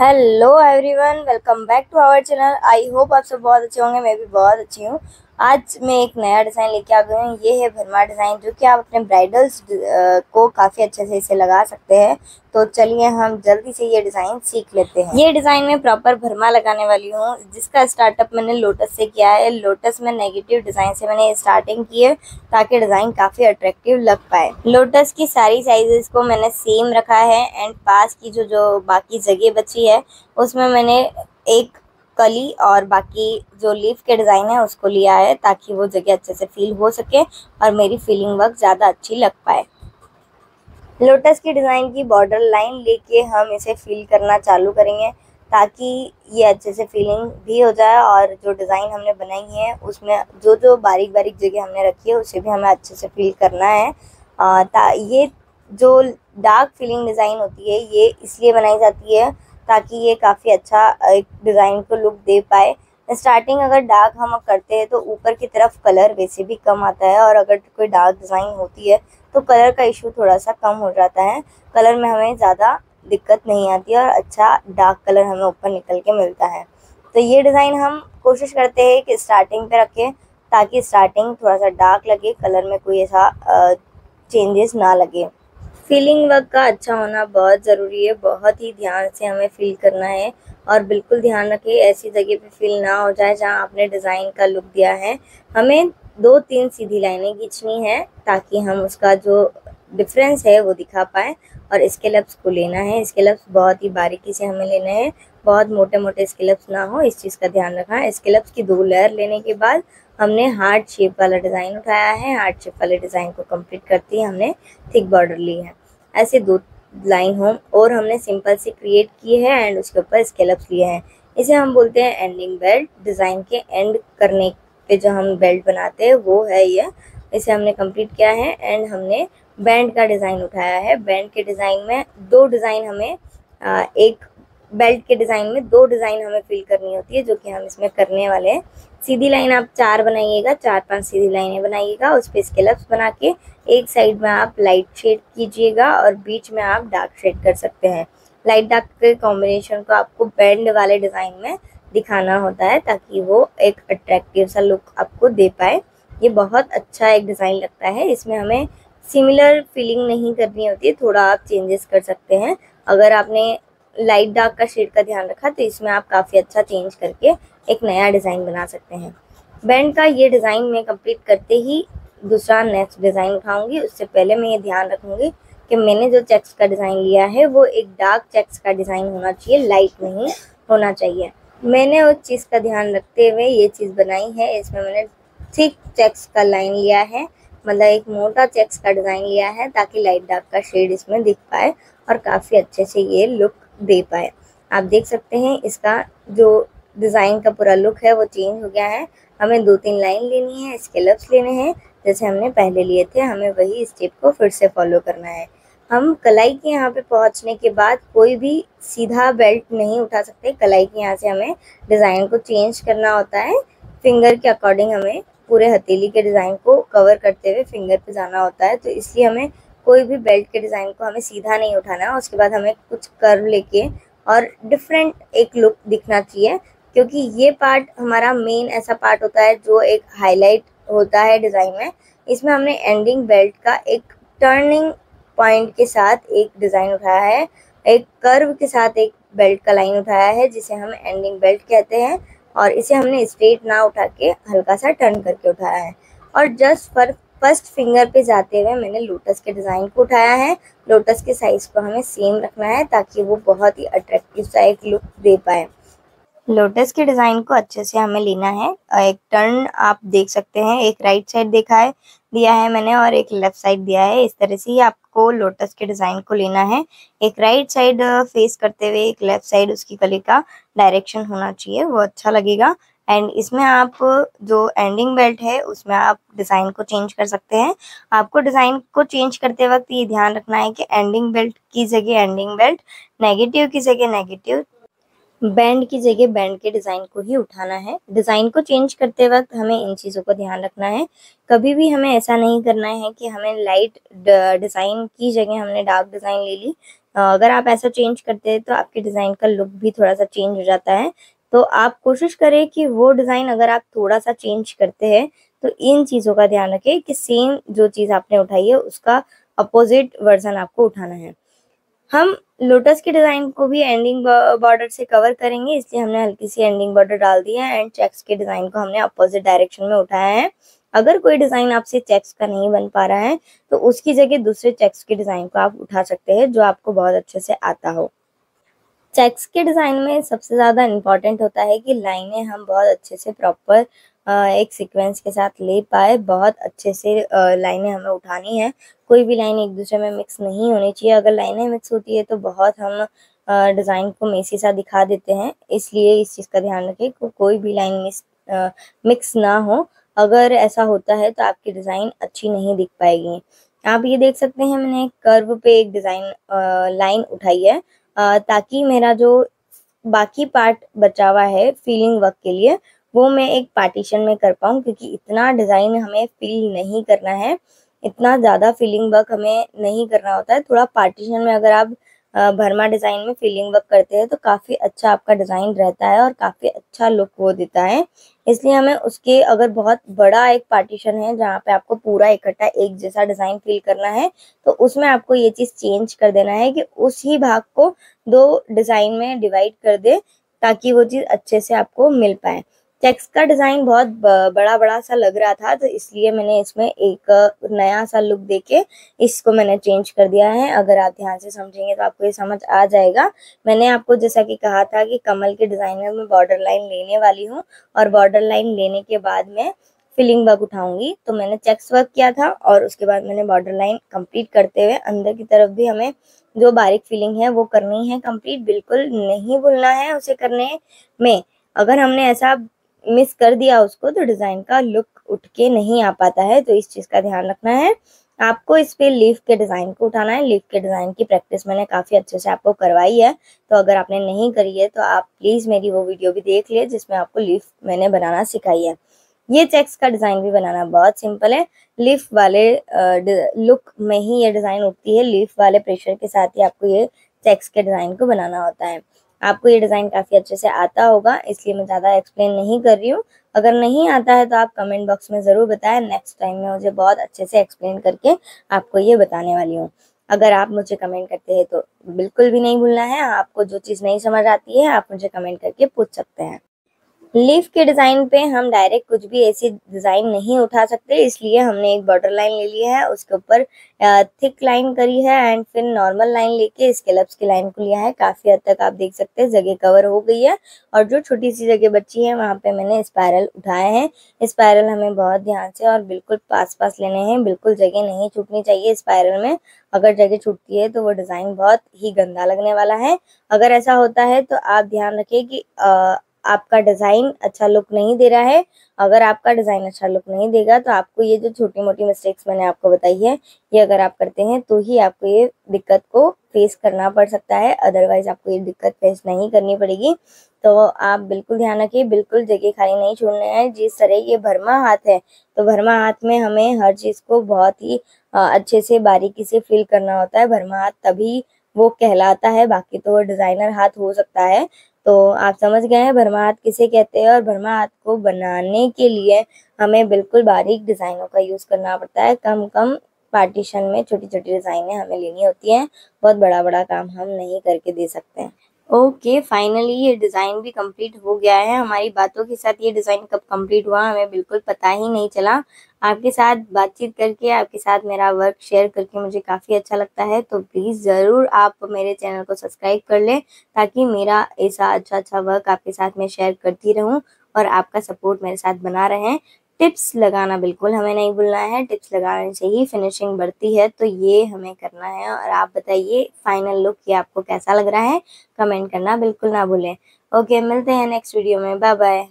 Hello everyone welcome back to our channel I hope आप सब बहुत अच्छे होंगे, मैं भी बहुत अच्छी हूँ। आज मैं एक नया डिज़ाइन लेके आ गई हूँ। ये है भरमा डिज़ाइन, जो कि आप अपने ब्राइडल्स को काफ़ी अच्छे से इसे लगा सकते हैं। तो चलिए हम जल्दी से ये डिज़ाइन सीख लेते हैं। ये डिज़ाइन में प्रॉपर भरमा लगाने वाली हूँ, जिसका स्टार्टअप मैंने लोटस से किया है। लोटस में नेगेटिव डिज़ाइन से मैंने स्टार्टिंग की है, ताकि डिज़ाइन काफ़ी अट्रैक्टिव लग पाए। लोटस की सारी साइजेस को मैंने सेम रखा है, एंड पास की जो जो बाकी जगह बची है, उसमें मैंने एक कली और बाकी जो लीफ के डिज़ाइन है, उसको लिया है ताकि वो जगह अच्छे से फील हो सके और मेरी फीलिंग वर्क ज़्यादा अच्छी लग पाए। लोटस की डिज़ाइन की बॉर्डर लाइन लेके हम इसे फील करना चालू करेंगे ताकि ये अच्छे से फीलिंग भी हो जाए और जो डिज़ाइन हमने बनाई है, उसमें जो जो बारीक बारीक जगह हमने रखी है, उसे भी हमें अच्छे से फील करना है। ता, ये जो डार्क फीलिंग डिज़ाइन होती है, ये इसलिए बनाई जाती है ताकि ये काफ़ी अच्छा एक डिज़ाइन को लुक दे पाए। स्टार्टिंग अगर डार्क हम करते हैं तो ऊपर की तरफ़ कलर वैसे भी कम आता है और अगर कोई डार्क डिज़ाइन होती है तो कलर का इशू थोड़ा सा कम हो जाता है। कलर में हमें ज़्यादा दिक्कत नहीं आती और अच्छा डार्क कलर हमें ऊपर निकल के मिलता है। तो ये डिज़ाइन हम कोशिश करते हैं कि स्टार्टिंग पे रखें, ताकि स्टार्टिंग थोड़ा सा डार्क लगे कलर में कोई ऐसा चेंजेस ना लगे। फीलिंग वर्क का अच्छा होना बहुत ज़रूरी है। बहुत ही ध्यान से हमें फील करना है और बिल्कुल ध्यान रखें, ऐसी जगह पे फील ना हो जाए जहाँ आपने डिज़ाइन का लुक दिया है। हमें दो तीन सीधी लाइनें खींचनी है ताकि हम उसका जो डिफरेंस है वो दिखा पाए और इसके लफ्स को लेना है। इसके लफ्स बहुत ही बारीकी से हमें लेना है। बहुत मोटे मोटे इसके लफ्स ना हो, इस चीज़ का ध्यान रखना है। इसके लफ्स की दो लेयर लेने के बाद हमने हार्ट शेप वाला डिज़ाइन उठाया है। हार्ट शेप वाले डिज़ाइन को कंप्लीट करती हमने थिक बॉर्डर ली है। ऐसे दो लाइन हो और हमने सिंपल से क्रिएट किए हैं एंड उसके ऊपर स्केलप्स लिए हैं। इसे हम बोलते हैं एंडिंग बेल्ट डिज़ाइन के एंड करने पे जो हम बेल्ट बनाते हैं, वो है ये। इसे हमने कंप्लीट किया है एंड हमने बैंड का डिज़ाइन उठाया है। बैंड के डिज़ाइन में दो डिज़ाइन हमें एक बेल्ट के डिज़ाइन में दो डिज़ाइन हमें फिल करनी होती है, जो कि हम इसमें करने वाले हैं। सीधी लाइन आप चार बनाइएगा, चार पाँच सीधी लाइनें बनाइएगा, उस पर स्केलप्स बना के एक साइड में आप लाइट शेड कीजिएगा और बीच में आप डार्क शेड कर सकते हैं। लाइट डार्क के कॉम्बिनेशन को आपको बैंड वाले डिज़ाइन में दिखाना होता है ताकि वो एक अट्रैक्टिव सा लुक आपको दे पाए। ये बहुत अच्छा एक डिज़ाइन लगता है। इसमें हमें सिमिलर फीलिंग नहीं करनी होती, थोड़ा आप चेंजेस कर सकते हैं। अगर आपने लाइट डार्क का शेड का ध्यान रखा तो इसमें आप काफ़ी अच्छा चेंज करके एक नया डिज़ाइन बना सकते हैं। बैंड का ये डिज़ाइन मैं कंप्लीट करते ही दूसरा नेक्स्ट डिज़ाइन उठाऊँगी। उससे पहले मैं ये ध्यान रखूँगी कि मैंने जो चेक्स का डिज़ाइन लिया है, वो एक डार्क चेक्स का डिज़ाइन होना चाहिए लाइट नहीं होना चाहिए। मैंने उस चीज़ का ध्यान रखते हुए ये चीज़ बनाई है। इसमें मैंने थिक चेक्स का लाइन लिया है मतलब एक मोटा चेक्स का डिज़ाइन लिया है, ताकि लाइट डार्क का शेड इसमें दिख पाए और काफ़ी अच्छे से ये लुक दे पाए। आप देख सकते हैं इसका जो डिज़ाइन का पूरा लुक है, वो चेंज हो गया है। हमें दो तीन लाइन लेनी है इसके लफ्स लेने हैं। जैसे हमने पहले लिए थे, हमें वही स्टेप को फिर से फॉलो करना है। हम कलाई के यहाँ पे पहुँचने के बाद कोई भी सीधा बेल्ट नहीं उठा सकते। कलाई के यहाँ से हमें डिज़ाइन को चेंज करना होता है। फिंगर के अकॉर्डिंग हमें पूरे हथेली के डिज़ाइन को कवर करते हुए फिंगर पे जाना होता है। तो इसलिए हमें कोई भी बेल्ट के डिज़ाइन को हमें सीधा नहीं उठाना उसके बाद हमें कुछ कर्व लेके और डिफरेंट एक लुक दिखना चाहिए, क्योंकि ये पार्ट हमारा मेन ऐसा पार्ट होता है जो एक हाईलाइट होता है डिज़ाइन में। इसमें हमने एंडिंग बेल्ट का एक टर्निंग पॉइंट के साथ एक डिज़ाइन उठाया है, एक कर्व के साथ एक बेल्ट का लाइन उठाया है, जिसे हम एंडिंग बेल्ट कहते हैं, और इसे हमने स्ट्रेट ना उठा के हल्का सा टर्न करके उठाया है। और जस्ट फर फ़र्स्ट फिंगर पे जाते हुए मैंने लोटस के डिज़ाइन को उठाया है। लोटस के साइज़ को हमें सेम रखना है ताकि वो बहुत ही अट्रैक्टिव सा एक लुक दे पाए। लोटस के डिज़ाइन को अच्छे से हमें लेना है। एक टर्न आप देख सकते हैं। एक राइट साइड देखा है, दिया है मैंने और एक लेफ़्ट साइड दिया है। इस तरह से ही आपको लोटस के डिज़ाइन को लेना है। एक राइट साइड फेस करते हुए एक लेफ़्ट साइड उसकी कली का डायरेक्शन होना चाहिए। वो अच्छा लगेगा। एंड इसमें आप जो एंडिंग बेल्ट है, उसमें आप डिज़ाइन को चेंज कर सकते हैं। आपको डिज़ाइन को चेंज करते वक्त ये ध्यान रखना है कि एंडिंग बेल्ट की जगह एंडिंग बेल्ट नेगेटिव की जगह नेगेटिव बैंड की जगह बैंड के डिज़ाइन को ही उठाना है। डिज़ाइन को चेंज करते वक्त हमें इन चीज़ों को ध्यान रखना है। कभी भी हमें ऐसा नहीं करना है कि हमें लाइट डिज़ाइन की जगह हमने डार्क डिज़ाइन ले ली। अगर आप ऐसा चेंज करते हैं तो आपके डिज़ाइन का लुक भी थोड़ा सा चेंज हो जाता है। तो आप कोशिश करें कि वो डिज़ाइन अगर आप थोड़ा सा चेंज करते हैं तो इन चीज़ों का ध्यान रखें कि सेम जो चीज़ आपने उठाई है, उसका अपोजिट वर्जन आपको उठाना है। हम लोटस के डिज़ाइन को भी एंडिंग बॉर्डर से कवर करेंगे, इसलिए हमने हल्की सी एंडिंग बॉर्डर डाल दी है एंड चेक्स के डिज़ाइन को हमने अपोजिट डायरेक्शन में उठाया है। अगर कोई डिज़ाइन आपसे चेक्स का नहीं बन पा रहा है तो उसकी जगह दूसरे चेक्स के डिज़ाइन को आप उठा सकते हैं, जो आपको बहुत अच्छे से आता हो। चेक्स के डिज़ाइन में सबसे ज़्यादा इंपॉर्टेंट होता है कि लाइनें हम बहुत अच्छे से प्रॉपर एक सीक्वेंस के साथ ले पाए। बहुत अच्छे से लाइनें हमें उठानी है। कोई भी लाइन एक दूसरे में मिक्स नहीं होनी चाहिए। अगर लाइनें मिक्स होती है तो बहुत हम डिज़ाइन को मेसी सा दिखा देते हैं। इसलिए इस चीज़ का ध्यान रखें कि कोई भी लाइन मिस मिक्स ना हो। अगर ऐसा होता है तो आपकी डिज़ाइन अच्छी नहीं दिख पाएगी। आप ये देख सकते हैं, मैंने कर्व पे एक डिज़ाइन लाइन उठाई है। ताकि मेरा जो बाकी पार्ट बचा हुआ है फीलिंग वर्क के लिए, वो मैं एक पार्टीशन में कर पाऊँ, क्योंकि इतना डिज़ाइन हमें फील नहीं करना है, इतना ज़्यादा फीलिंग वर्क हमें नहीं करना होता है। थोड़ा पार्टीशन में अगर आप भरमा डिज़ाइन में फिलिंग वर्क करते हैं तो काफ़ी अच्छा आपका डिज़ाइन रहता है और काफ़ी अच्छा लुक वो देता है। इसलिए हमें उसके अगर बहुत बड़ा एक पार्टीशन है, जहाँ पे आपको पूरा इकट्ठा एक जैसा डिज़ाइन फिल करना है तो उसमें आपको ये चीज़ चेंज कर देना है कि उस ही भाग को दो डिज़ाइन में डिवाइड कर दे, ताकि वो चीज़ अच्छे से आपको मिल पाए। चेक्स का डिज़ाइन बहुत बड़ा बड़ा सा लग रहा था तो इसलिए मैंने इसमें एक, नया सा लुक देके इसको मैंने चेंज कर दिया है। अगर आप ध्यान से समझेंगे तो आपको ये समझ आ जाएगा। मैंने आपको जैसा कि कहा था कि कमल के डिज़ाइन में मैं बॉर्डर लाइन लेने वाली हूँ और बॉर्डर लाइन लेने के बाद में फिलिंग वर्क उठाऊँगी। तो मैंने चेक्स वर्क किया था और उसके बाद मैंने बॉर्डर लाइन कंप्लीट करते हुए अंदर की तरफ़ भी हमें जो बारीक फिलिंग है वो करनी है कंप्लीट बिल्कुल नहीं भूलना है उसे करने में। अगर हमने ऐसा मिस कर दिया उसको तो डिज़ाइन का लुक उठ के नहीं आ पाता है तो इस चीज़ का ध्यान रखना है। आपको इस पे लीफ के डिज़ाइन को उठाना है। लीफ के डिज़ाइन की प्रैक्टिस मैंने काफ़ी अच्छे से आपको करवाई है। तो अगर आपने नहीं करी है तो आप प्लीज़ मेरी वो वीडियो भी देख लिए जिसमें आपको लीफ मैंने बनाना सिखाई है। ये चेक्स का डिज़ाइन भी बनाना बहुत सिंपल है। लीफ वाले लुक में ही ये डिज़ाइन उठती है। लीफ वाले प्रेशर के साथ ही आपको ये चेक्स के डिज़ाइन को बनाना होता है। आपको ये डिज़ाइन काफ़ी अच्छे से आता होगा, इसलिए मैं ज़्यादा एक्सप्लेन नहीं कर रही हूँ। अगर नहीं आता है तो आप कमेंट बॉक्स में ज़रूर बताएँ नेक्स्ट टाइम मैं मुझे बहुत अच्छे से एक्सप्लेन करके आपको ये बताने वाली हूँ। अगर आप मुझे कमेंट करते हैं तो बिल्कुल भी नहीं भूलना है, आपको जो चीज़ नहीं समझ आती है, आप मुझे कमेंट करके पूछ सकते हैं। लीफ के डिज़ाइन पे हम डायरेक्ट कुछ भी ऐसी डिज़ाइन नहीं उठा सकते, इसलिए हमने एक बॉर्डर लाइन ले लिया है, उसके ऊपर थिक लाइन करी है एंड फिर नॉर्मल लाइन लेके स्केलप्स की लाइन को लिया है। काफ़ी हद तक आप देख सकते हैं, जगह कवर हो गई है और जो छोटी सी जगह बची है, वहाँ पे मैंने स्पायरल उठाए हैं। स्पायरल हमें बहुत ध्यान से और बिल्कुल पास पास लेने हैं, बिल्कुल जगह नहीं छूटनी चाहिए स्पायरल में। अगर जगह छूटती है तो वो डिज़ाइन बहुत ही गंदा लगने वाला है। अगर ऐसा होता है तो आप ध्यान रखिए कि आपका डिज़ाइन अच्छा लुक नहीं दे रहा है। अगर आपका डिज़ाइन अच्छा लुक नहीं देगा तो आपको ये जो छोटी मोटी मिस्टेक्स मैंने आपको बताई है, ये अगर आप करते हैं तो ही आपको ये दिक्कत को फेस करना पड़ सकता है। अदरवाइज़ आपको ये दिक्कत फेस नहीं करनी पड़ेगी। तो आप बिल्कुल ध्यान रखिए, बिल्कुल जगह खाली नहीं छोड़ना है। जिस तरह ये भरमा हाथ है तो भरमा हाथ में हमें हर चीज़ को बहुत ही अच्छे से, बारीकी से फिल करना होता है। भरमा हाथ तभी वो कहलाता है, बाकी तो डिज़ाइनर हाथ हो सकता है। तो आप समझ गए हैं, भरमा हाथ किसे कहते हैं और भरमा हाथ को बनाने के लिए हमें बिल्कुल बारीक डिज़ाइनों का यूज़ करना पड़ता है। कम कम पार्टीशन में छोटी छोटी डिज़ाइनें हमें लेनी होती हैं। बहुत बड़ा बड़ा काम हम नहीं करके दे सकते हैं। ओके okay, फाइनली ये डिज़ाइन भी कंप्लीट हो गया है। हमारी बातों के साथ ये डिज़ाइन कब कंप्लीट हुआ हमें बिल्कुल पता ही नहीं चला। आपके साथ बातचीत करके आपके साथ मेरा वर्क शेयर करके मुझे काफ़ी अच्छा लगता है तो प्लीज़ ज़रूर आप मेरे चैनल को सब्सक्राइब कर लें ताकि मेरा ऐसा अच्छा अच्छा वर्क आपके साथ मैं शेयर करती रहूँ और आपका सपोर्ट मेरे साथ बना रहें। टिप्स लगाना बिल्कुल हमें नहीं भूलना है, टिप्स लगाने से ही फिनिशिंग बढ़ती है तो ये हमें करना है। और आप बताइए फाइनल लुक ये आपको कैसा लग रहा है? कमेंट करना बिल्कुल ना भूलें। ओके मिलते हैं नेक्स्ट वीडियो में। Bye bye